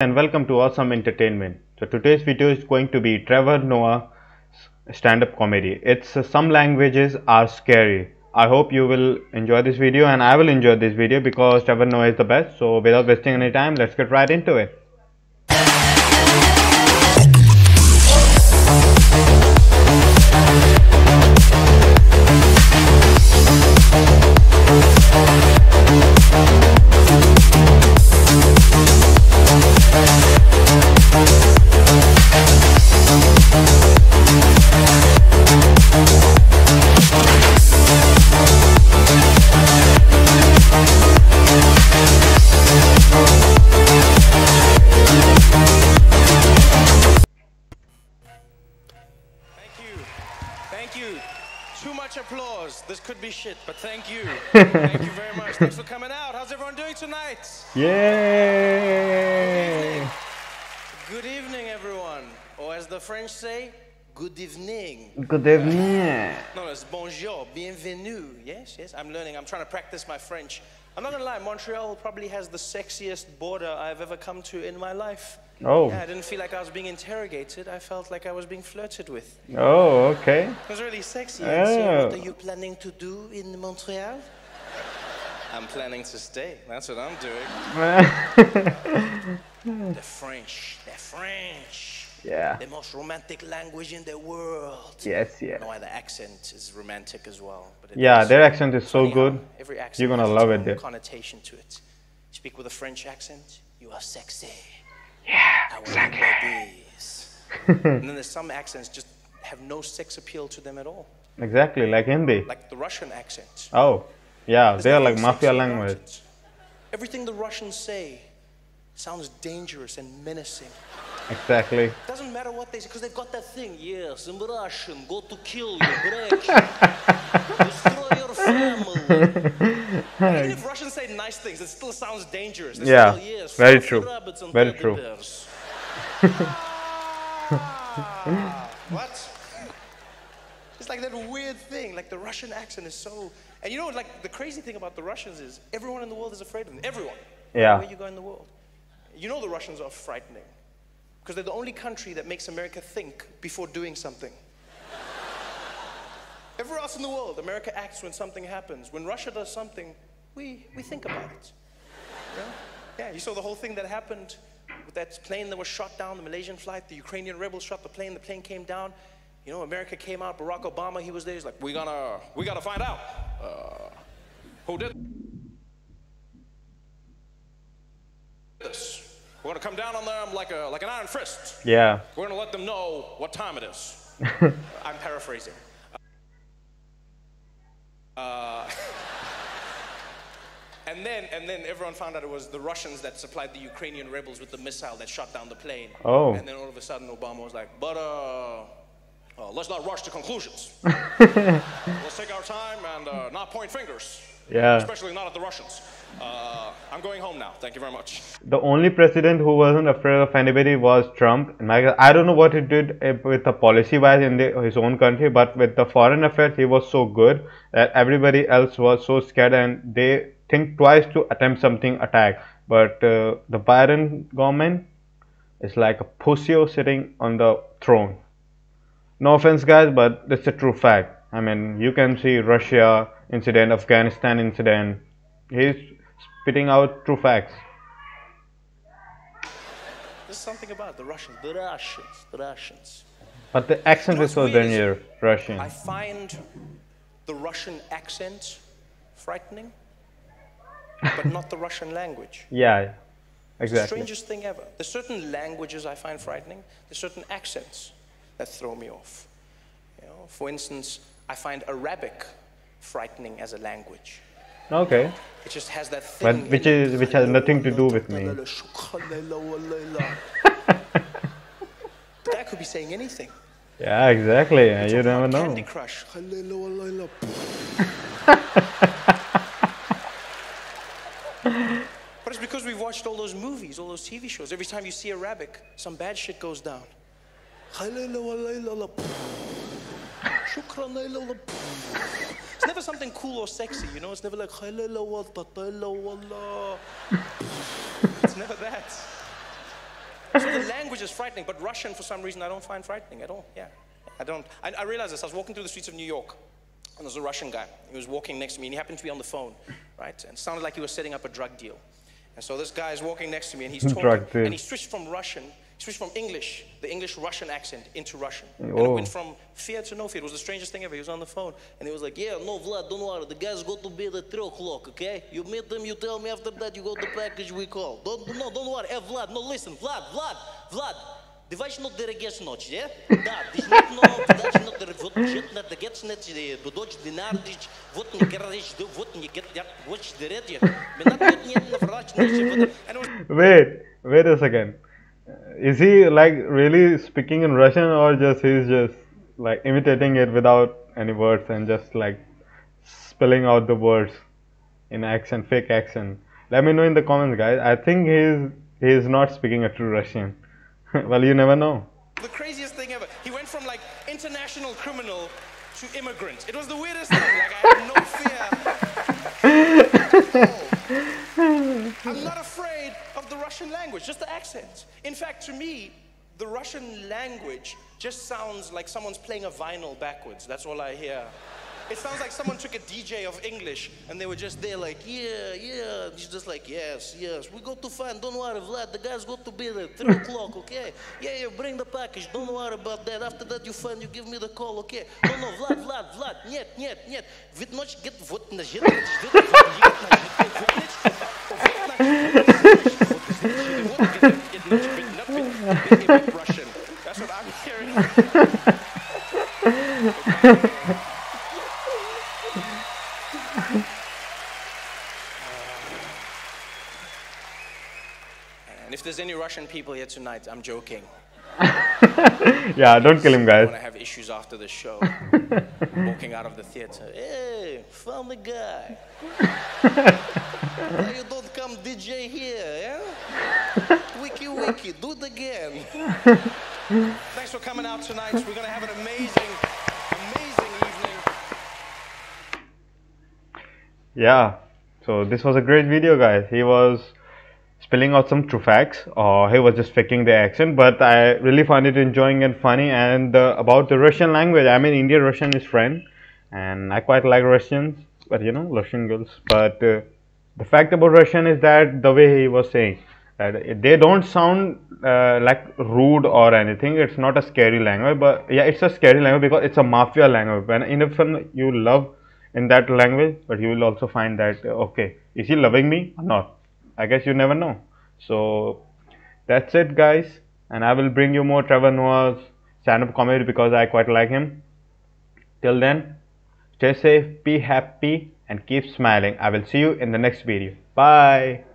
and welcome to Awesome Entertainment. So today's video is going to be Trevor Noah's stand-up comedy. It's uh, some languages are scary. I hope you will enjoy this video and I will enjoy this video because Trevor Noah is the best. So without wasting any time, let's get right into it. Too much applause. This could be shit, but thank you. thank you very much. Thanks for coming out. How's everyone doing tonight? Yay! Good evening, everyone. Or as the French say, good evening. Good evening. No, it's bonjour, bienvenue. Yes, yes. I'm learning. I'm trying to practice my French. I'm not gonna lie, Montreal probably has the sexiest border I've ever come to in my life. Oh. Yeah, I didn't feel like I was being interrogated. I felt like I was being flirted with. Oh, okay. It was really sexy. And so Oh. what are you planning to do in Montreal? I'm planning to stay. That's what I'm doing. The French. The French. yeah. The most romantic language in the world. Yes, I don't yeah. know why the accent is romantic as well. But it Yeah, their accent is so good. Every accent You're gonna love it own there. connotation to it. Speak with a French accent, you are sexy. Yeah, exactly. and then there's some accents just have no sex appeal to them at all. Exactly, like Hindi. Like the Russian accent. Oh, yeah, There's they are like mafia language. Everything the Russians say sounds dangerous and menacing. Exactly. Doesn't matter what they say, because they've got that thing. Yes, I'm Russian. Go to kill you, break destroy your family. Even if Russians say nice things, it still sounds dangerous. Say, Yeah, "Oh, yes, very true. Very true. what? It's like that weird thing. Like the Russian accent is so. And you know, like the crazy thing about the Russians is everyone in the world is afraid of them. Everyone. Yeah. Where you go in the world. You know the Russians are frightening because they're the only country that makes America think before doing something. Everywhere else in the world, America acts when something happens. When Russia does something, we, we think about it. Yeah? yeah, you saw the whole thing that happened with that plane that was shot down, the Malaysian flight. The Ukrainian rebels shot the plane, the plane came down. You know, America came out, Barack Obama, he was there. He's like, we gonna, we gotta find out uh, who did this. We're gonna come down on them like, a, like an iron fist. Yeah. We're gonna let them know what time it is. I'm paraphrasing. Uh, and then, and then everyone found out it was the Russians that supplied the Ukrainian rebels with the missile that shot down the plane. Oh. And then all of a sudden, Obama was like, "But uh, uh let's not rush to conclusions. let's take our time and uh, not point fingers, Yeah. especially not at the Russians." Uh, I'm going home now. Thank you very much. The only president who wasn't afraid of anybody was Trump. I don't know what he did uh, with the policy wise in the, his own country, but with the foreign affairs, he was so good that everybody else was so scared and they think twice to attempt something attack. But uh, the Biden government is like a pussy sitting on the throne. No offense, guys, but it's a true fact. I mean, you can see Russia incident, Afghanistan incident. He's spitting out true facts. There's something about the Russians. The Russians. The Russians. But the accent is so is- Russian. I find the Russian accent frightening, but not the Russian language. Yeah, Exactly The strangest thing ever. There's certain languages I find frightening. There's certain accents that throw me off. You know, for instance, I find Arabic frightening as a language. Okay. It just has that But thing. which is which has nothing to do with me. that could be saying anything. Yeah, exactly. You never know. Candy Crush. But it's because we've watched all those movies, all those TV shows. Every time you see Arabic, some bad shit goes down. It's never something cool or sexy, you know? It's never like, it's never that. So the language is frightening, but Russian, for some reason, I don't find frightening at all. Yeah, I don't. I, I realized this. I was walking through the streets of New York, and there was a Russian guy. He was walking next to me, and he happened to be on the phone, right? And it sounded like he was setting up a drug deal. And so this guy is walking next to me, and he's talking, Drug deal. and he switched from Russian, he switched from English, the English-Russian accent, into Russian. And it Oh. went from fear to no fear. It was the strangest thing ever. He was on the phone, and he was like, yeah, no, Vlad, don't worry. The guy's got to bed at 3 o'clock, okay? You meet them, you tell me after that you got the package we call. Don't, no, don't worry. Hey, Vlad, no, listen. Vlad, Vlad, Vlad. Давай not дерегеш ночи, е? Да, диш not no, давай not der вот shit на дегets net do dodge dinar dich вот не gerrish do вот не get ja watch the red je. Men dat niet na vrach niet. And it was Wait, wait a second. Is he like really speaking in Russian or just he's just like imitating it without any words and just like spelling out the words in accent, fake accent? Let me know in the comments, guys. I think he's he's not speaking a true Russian. well, you never know. He went from like international criminal to immigrant. It was the weirdest thing. Like I had no fear. I'm not afraid of the Russian language, just the accent. In fact, to me, the Russian language just sounds like someone's playing a vinyl backwards. That's all I hear. It sounds like someone took a DJ of English and they were just there like, yeah, yeah. He's just like, yes, yes. We go to find, don't worry, Vlad, the guys got to be there, 3 o'clock, okay? Yeah, yeah, bring the package, don't worry about that. After that you find, you give me the call, okay? No, no, Vlad, Vlad, Vlad, нет, нет, нет. Ведь ночь get вот на жит, ждет, вот жит, на жит, вот ночь, вот на Russian. That's what I'm hearing. There's any Russian people here tonight, I'm joking. Yeah, don't kill him, I guys. want to have issues after the show. Walking out of the theater. Hey, found the guy. Why you don't come DJ here, yeah? Wiki wiki, do it again. Thanks for coming out tonight. We're gonna have an amazing, amazing evening. Yeah, so this was a great video, guys. He was spilling out some true facts, or he was just faking the accent, but I really find it enjoying and funny. And uh, about the Russian language, I mean, Indian Russian is friend, and I quite like Russians, but you know, Russian girls. But uh, the fact about Russian is that the way he was saying that they don't sound uh, like rude or anything. It's not a scary language, but yeah, it's a scary language because it's a mafia language. and in a film you love in that language, but you will also find that okay, is he loving me or not? I guess you never know. So that's it, guys. And I will bring you more Trevor Noah's stand-up comedy because I quite like him. Till then, stay safe, be happy, and keep smiling. I will see you in the next video. Bye.